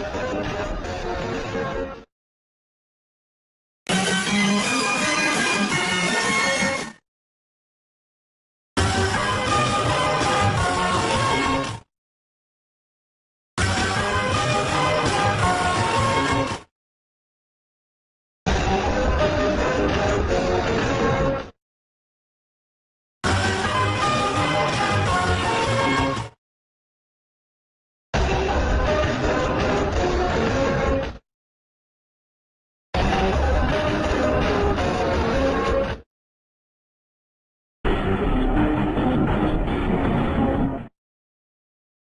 フフフフ。